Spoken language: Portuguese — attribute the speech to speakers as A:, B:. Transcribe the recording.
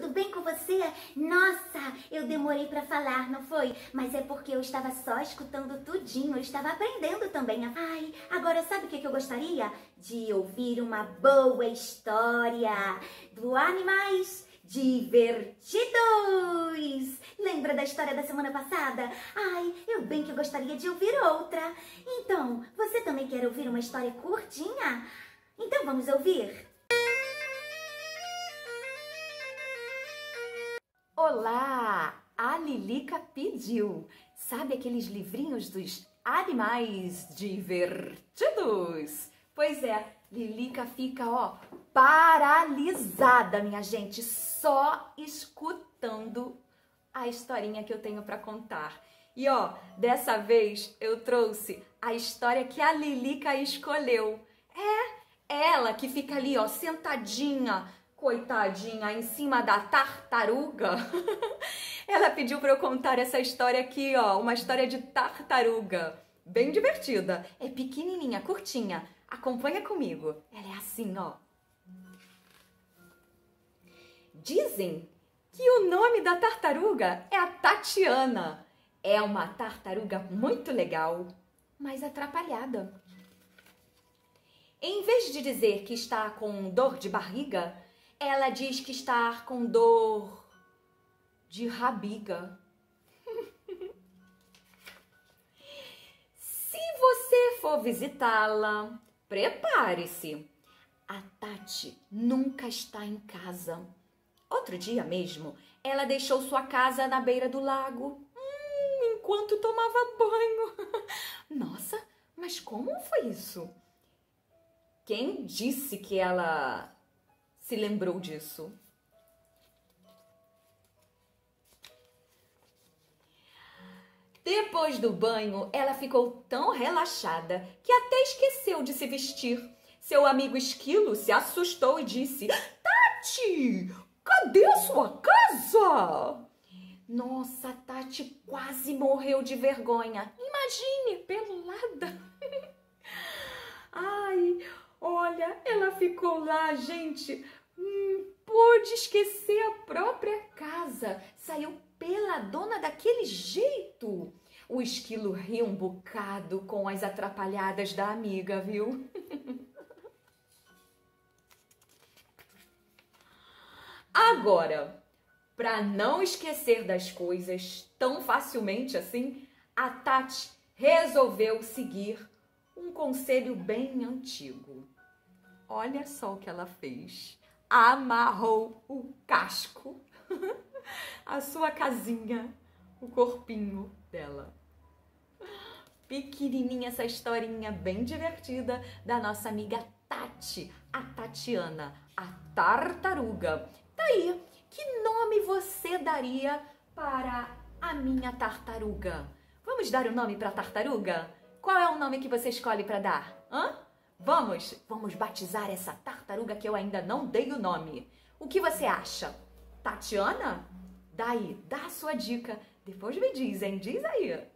A: tudo bem com você? Nossa, eu demorei para falar, não foi? Mas é porque eu estava só escutando tudinho, eu estava aprendendo também. Ai, agora sabe o que eu gostaria? De ouvir uma boa história do Animais Divertidos! Lembra da história da semana passada? Ai, eu bem que eu gostaria de ouvir outra. Então, você também quer ouvir uma história curtinha? Então vamos ouvir?
B: Olá! A Lilica pediu. Sabe aqueles livrinhos dos animais divertidos? Pois é, Lilica fica, ó, paralisada, minha gente, só escutando a historinha que eu tenho para contar. E ó, dessa vez eu trouxe a história que a Lilica escolheu. É ela que fica ali, ó, sentadinha, coitadinha, em cima da tartaruga. ela pediu para eu contar essa história aqui, ó, uma história de tartaruga. Bem divertida. É pequenininha, curtinha. Acompanha comigo. Ela é assim, ó. Dizem que o nome da tartaruga é a Tatiana. É uma tartaruga muito legal, mas atrapalhada. Em vez de dizer que está com dor de barriga, ela diz que está com dor de rabiga. Se você for visitá-la, prepare-se. A Tati nunca está em casa. Outro dia mesmo, ela deixou sua casa na beira do lago hum, enquanto tomava banho. Nossa, mas como foi isso? Quem disse que ela se lembrou disso? Depois do banho, ela ficou tão relaxada que até esqueceu de se vestir. Seu amigo esquilo se assustou e disse: Tati, Cadê a sua casa? Nossa, Tati quase morreu de vergonha. Imagine, pelada. Ai, olha, ela ficou lá, gente. Hum, pôde esquecer a própria casa. Saiu peladona daquele jeito. O esquilo riu um bocado com as atrapalhadas da amiga, viu? Agora, para não esquecer das coisas tão facilmente assim, a Tati resolveu seguir um conselho bem antigo. Olha só o que ela fez. Amarrou o casco, a sua casinha, o corpinho dela. Pequenininha essa historinha bem divertida da nossa amiga Tati, a Tatiana, a tartaruga. Tá aí, que nome você daria para a minha tartaruga? Vamos dar o um nome para tartaruga? Qual é o nome que você escolhe para dar? Hã? Vamos, vamos batizar essa tartaruga que eu ainda não dei o nome. O que você acha? Tatiana? Daí, dá a sua dica. Depois me diz, hein? Diz aí.